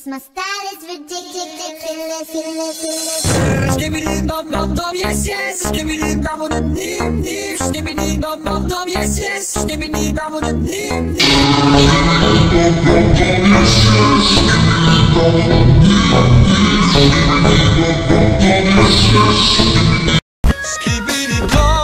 ridiculous. My style is ridiculous. ridiculous. Skibidi dum dum dum, yes yes. Skibidi dum Yes, yes. dim. Skibidi dum dum dum, yes yes. Skibidi dum dum dim dim. Skibidi dum.